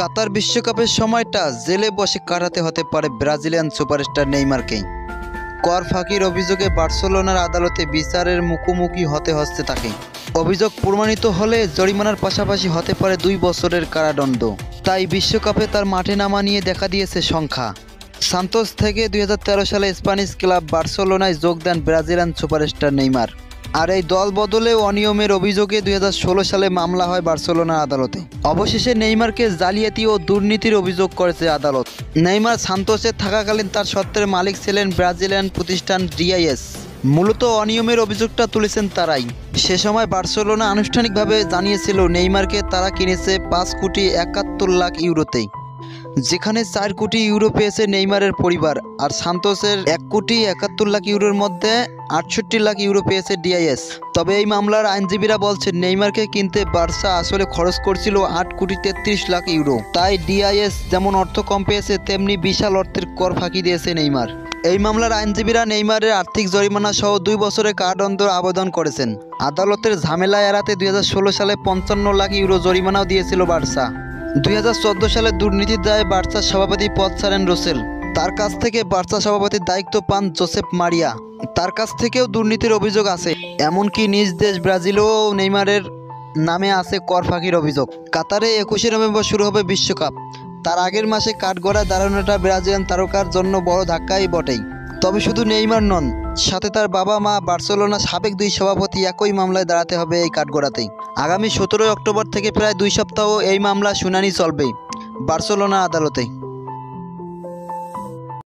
কাতার বিশ্বকাপের সময়টা জেলে বসে কাটাতে হতে পারে ব্রাজিলিয়ান সুপারস্টার নেইমারকেই? কর ফাঁকির অভিযোগে বার্সেলোনার আদালতে বিচারের মুখোমুখি হতে হচ্ছে তাকে। অভিযোগ প্রমাণিত হলে জরিমানার পাশাপাশি হতে পারে দুই বছরের কারাদণ্ড। তাই বিশ্বকাপে তার মাঠে নামা নিয়ে দেখা দিয়েছে সংখ্যা। সান্তোস থেকে দুই হাজার তেরো সালে স্প্যানিশ ক্লাব বার্সেলোনায় যোগ দেন ব্রাজিলিয়ান সুপারস্টার নেইমার। আর এই দল বদলে অনিয়মের অভিযোগে দুই হাজার ষোলো সালে মামলা হয় বার্সেলোনার আদালতে। অবশেষে নেইমারকে জালিয়াতি ও দুর্নীতির অভিযোগ করেছে আদালত। নেইমার সান্তোসে থাকাকালীন তার সত্ত্বের মালিক ছিলেন ব্রাজিলিয়ান প্রতিষ্ঠান ডিআইএস মূলত অনিয়মের অভিযোগটা তুলেছেন তারাই। সে সময় বার্সেলোনা আনুষ্ঠানিকভাবে জানিয়েছিল, নেইমারকে তারা কিনেছে পাঁচ কোটি একাত্তর লাখ ইউরোতেই। যেখানে চার কোটি ইউরো পেয়েছে নেইমারের পরিবার, আর সান্তোসের এক কোটি একাত্তর লাখ ইউরোর মধ্যে আটষট্টি লাখ ইউরো পেয়েছে ডিআইএস। তবে এই মামলার আইনজীবীরা বলছেন, নেইমারকে কিনতে বার্সা আসলে খরচ করছিল আট কোটি তেত্রিশ লাখ ইউরো। তাই ডিআইএস যেমন অর্থ কম পেয়েছে, তেমনি বিশাল অর্থের কর ফাঁকি দিয়েছে নেইমার। এই মামলার আইনজীবীরা নেইমারের আর্থিক জরিমানা সহ দুই বছরের কারাদণ্ড আবেদন করেছেন। আদালতের ঝামেলা এড়াতে দুই হাজার ষোলো সালে পঞ্চান্ন লাখ ইউরো জরিমানাও দিয়েছিল বার্সা। দুই হাজার চোদ্দ সালে দুর্নীতির দায়ে বার্সার সভাপতি পদ ছাড়েন রোসেল। তার কাছ থেকে বার্সা সভাপতির দায়িত্ব পান জোসেফ মারিয়া। তার কাছ থেকেও দুর্নীতির অভিযোগ আছে। এমনকি নিজ দেশ ব্রাজিলেও নেইমারের নামে আছে কর ফাঁকির অভিযোগ। কাতারে একুশে নভেম্বর শুরু হবে বিশ্বকাপ। তার আগের মাসে কাঠগড়ায় দাঁড়ানোটা ব্রাজিলিয়ান তারকার জন্য বড় ধাক্কাই বটেই। তবে শুধু নেইমার নন, সাথে তার বাবা মা বার্সেলোনা সাবেক দুই সভাপতি একই মামলায় দাঁড়াতে হবে এই কাঠগড়াতেই। আগামী সতেরোই অক্টোবর থেকে প্রায় দুই সপ্তাহ এই মামলা শুনানি চলবে বার্সেলোনা আদালতে।